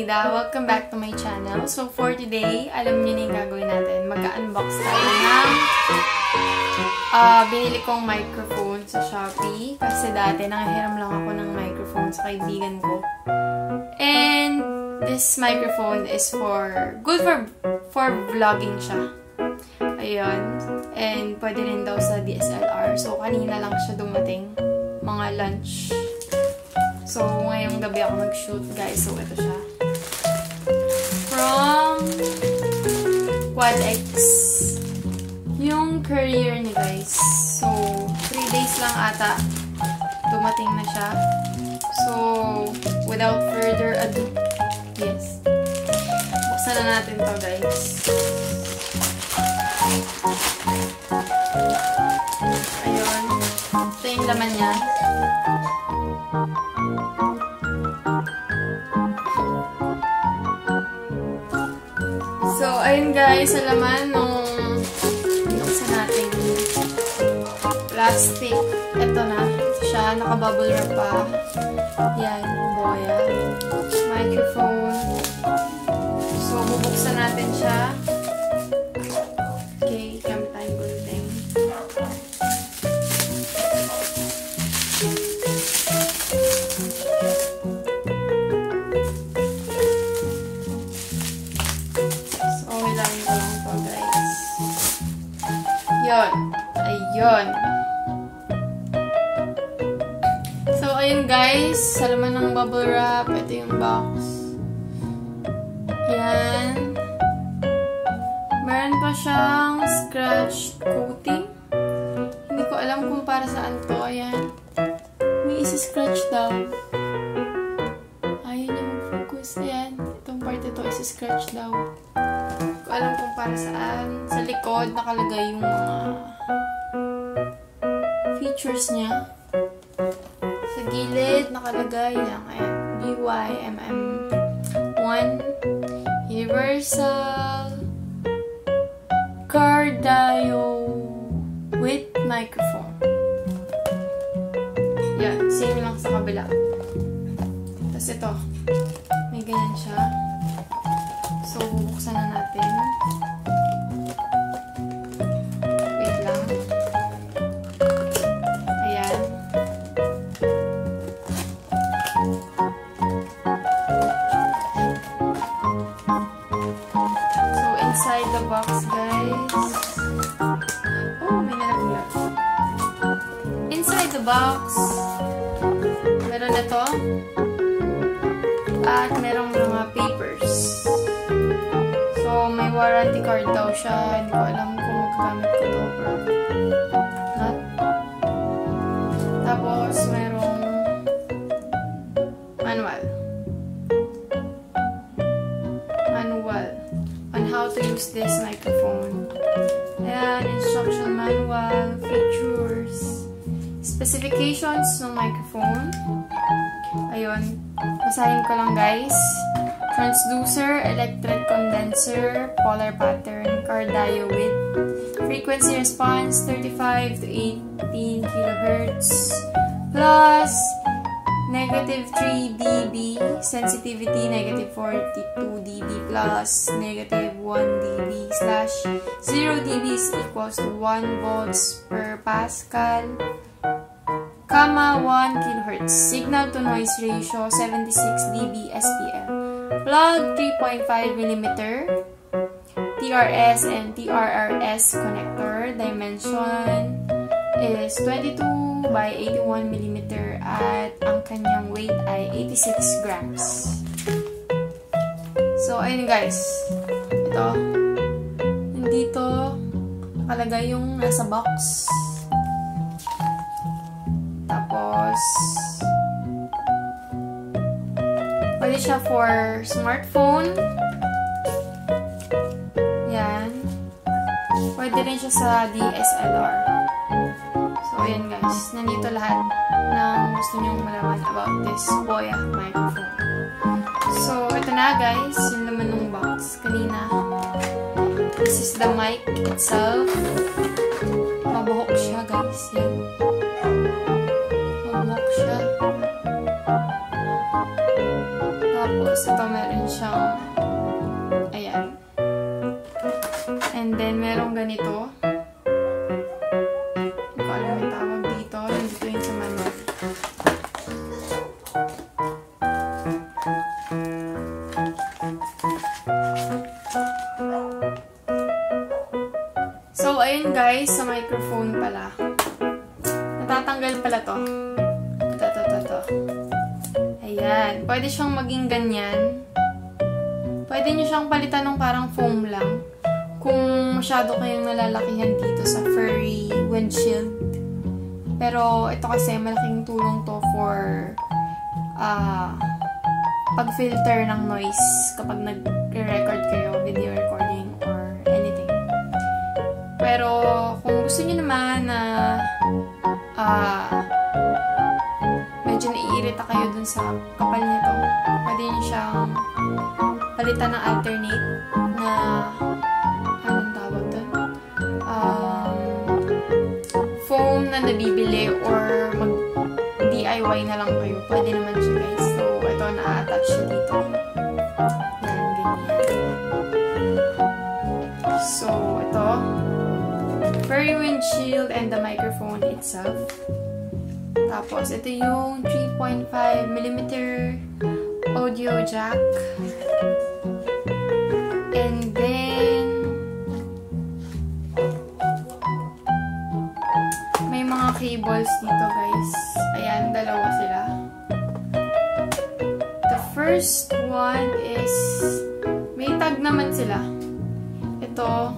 Nida. Welcome back to my channel. So, for today, alam niyo na yung gagawin natin. Mag-unbox tayo ng uh, binili kong microphone sa Shopee. Kasi dati, nangahiram lang ako ng microphone sa kaibigan ko. And, this microphone is for, good for, for vlogging siya. Ayun. And, pwede rin daw sa DSLR. So, kanina lang siya dumating. Mga lunch So, ngayong gabi ako mag-shoot, guys. So, ito siya. From Quad X. Yung courier ni guys. So, 3 days lang ata dumating na siya. So, without further ado, yes. Buksan na natin to guys. Ayun. Ito yung laman niya. So, ayun guys, sa laman nung binuksan natin plastic. Ito na. Siya, naka-bubble wrap pa. Yan, boya. Microphone. So, bubuksan natin siya. Sa laman ng bubble wrap, ito yung box. Yan. Meron pa siyang scratch coating. Hindi ko alam kung para saan to. Ayan. May isi-scratch daw. Ayaw niya mag-focus. Ayan. Itong part ito isi-scratch daw. Hindi ko alam kung para saan. Sa likod, nakalagay yung mga features niya. Gilid, nakalagay. Ayan. BYMM1 Universal Cardio with microphone. Yan. Same lang sa kabila. Tapos ito. May ganyan siya. So, bubuksan na natin. Warranty card daw siya. Hindi ko alam kung magagamit ko to not. Tapos, merong manual. Manual on how to use this microphone. Ayan, instruction manual, features, specifications ng microphone. Ayun, basahin ko lang guys. Transducer, electret condenser, polar pattern, cardio width, frequency response 35 to 18 kilohertz, plus negative 3 dB, sensitivity negative 42 dB plus negative 1 dB slash 0 dB is equals to 1 volts per Pascal, comma 1 kilohertz. Signal to noise ratio 76 dB SPL. Plug 3.5 mm TRS and TRRS connector. Dimension is 22 by 81 mm at ang kanyang weight ay 86 grams. So, ayun guys. Ito. Nandito nakalagay yung nasa box. Tapos, pwede siya for smartphone. Yan. Pwede rin siya sa DSLR. So, ayan guys. Nandito lahat ng gusto nyong malaman about this Boya microphone. So, ito na guys. Yung laman ng box kanina. This is the mic itself. Mabuhok siya guys. Yan. Mabuhok siya. Tapos ito meron siyang, ayan. And then merong ganito. Hindi ko alam yung tawag dito. Nandito yung sa manual. So, ayun guys, sa microphone pala. Natatanggal pala to. Pwede siyang maging ganyan. Pwede nyo siyang palitan ng parang foam lang. Kung masyado kayong nalalakihan dito sa furry windshield. Pero ito kasi malaking tulong to for uh, pag-filter ng noise kapag nag-record kayo, video recording, or anything. Pero kung gusto niyo naman na uh, kayo dun sa kapal nito, pwede niyo siyang palitan ng alternate na anong tawag dun? Um, foam na nabibili or mag DIY na lang kayo. Pwede naman siya guys. So, ito na-attach dito. Yan, ganyan. So, ito. Furry windshield and the microphone itself. Tapos, ito yung 3.5mm audio jack. And then, may mga cables dito guys. Ayan, dalawa sila. The first one is, may tag naman sila. Ito,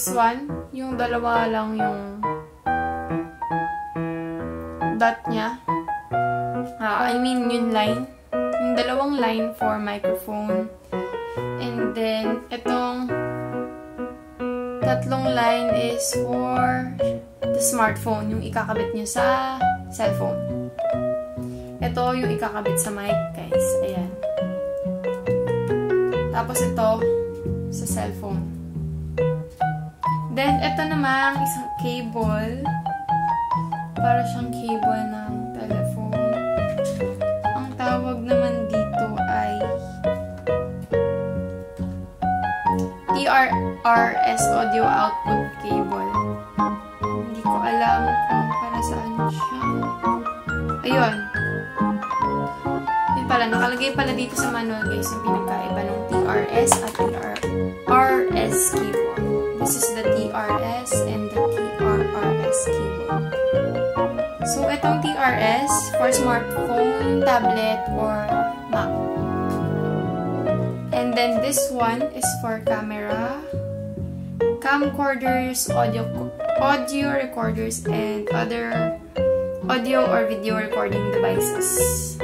This one, yung dalawa lang yung dot niya. Ah, I mean, yung line. Yung dalawang line for microphone. And then, itong tatlong line is for the smartphone. Yung ikakabit nyo sa cellphone. Ito yung ikakabit sa mic, guys. Ayan. Tapos ito, sa cellphone. Then, ito namang isang cable. Para siyang cable ng telephone. Ang tawag naman dito ay TRRS audio output cable. Hindi ko alam kung para saan siya. Ayun. Yun pala, nakalagay pala dito sa manual guys yung pinagkaiba ng TRS at TRRS cable. This is the TRS and the TRRS cable. So, itong TRS for smartphone, tablet, or Mac. And then this one is for camera, camcorders, audio audio recorders, and other audio or video recording devices.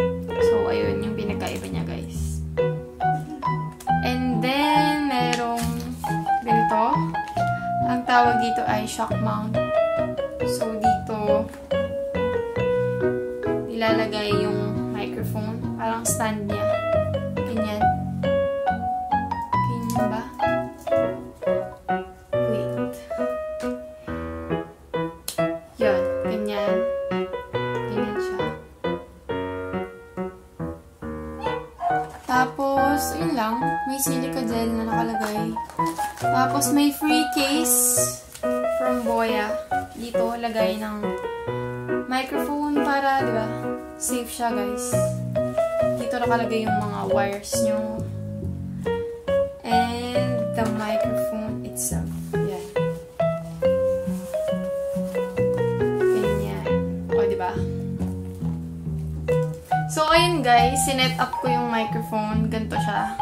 Tawag dito ay shock mount. So, dito, ilalagay yung microphone. Parang stand niya. Silica gel na nakalagay. Tapos, may free case from Boya. Dito, lagay ng microphone para, di ba, safe siya, guys. Dito nakalagay yung mga wires nyo. And the microphone itself. Yan. Ganyan. O, di ba? So, ayun guys, sinet up ko yung microphone. Ganto siya.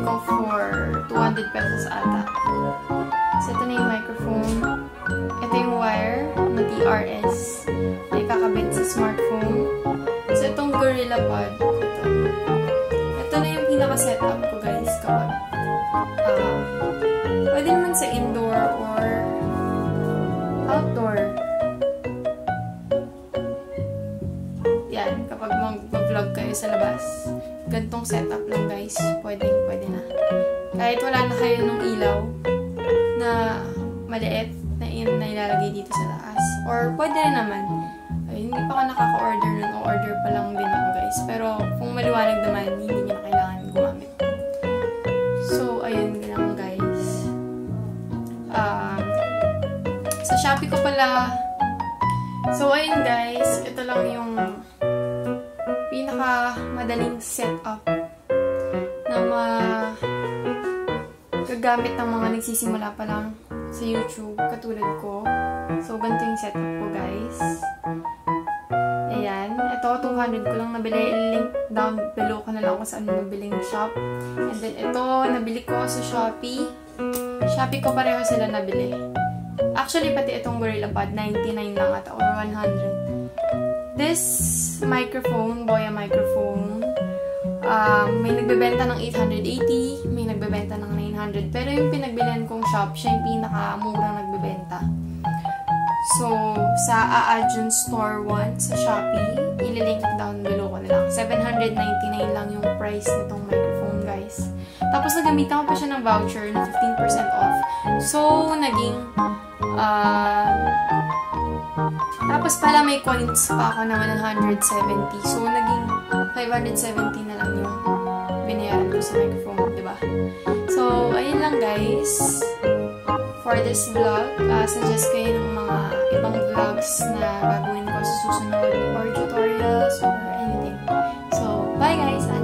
Ko for 200 pesos ata. So, ito na yung microphone. Ito yung wire na TRS na ikakabit sa smartphone. So, itong Gorilla Pod, ito. Ito na yung pinaka-setup ko, guys, kapag uh, pwede naman sa indoor or outdoor. Yan, kapag mag-vlog kayo sa labas. Gantong setup lang, guys. Pwede, pwede na. Kahit wala na kayo nung ilaw na maliit na, na ilalagay dito sa taas. Or pwede naman. Ayun Hindi pa ka nakaka-order nun o order pa lang din ako guys. Pero kung maliwanag naman, hindi niya na kailangan gumamit. So, ayun lang guys. Um, sa Shopee ko pala, so ayun guys, ito lang yung pinaka madaling setup na ma gagamit ng mga nagsisimula pa lang sa YouTube, katulad ko. So, ganito yung setup ko, guys. Ayan. Ito, 200 ko lang nabili. Link down below ko na lang kung saan nabili yung shop. And then, ito, nabili ko sa Shopee. Shopee ko pareho sila nabili. Actually, pati itong Gorilla Pod, 99 lang ata, or 100. This microphone, Boya microphone, um, may nagbebenta ng 880, may nagbebenta ng 900. Pero yung pinagbilihan kong shop, siya yung pinakamurang nagbebenta. So, sa Aajun Store 1 sa Shopee, ililink down below ko na lang. 799 lang yung price nitong microphone, guys. Tapos, nagamitan ko pa siya ng voucher na 15% off. So, naging, uh, tapos pala may coins pa ako na 170. So, naging 570 na lang yung binayaran ko sa microphone, di ba? So, ayun lang guys. For this vlog, uh, suggest kayo ng mga ibang vlogs na gagawin ko sa susunod or tutorials or anything. So, bye guys!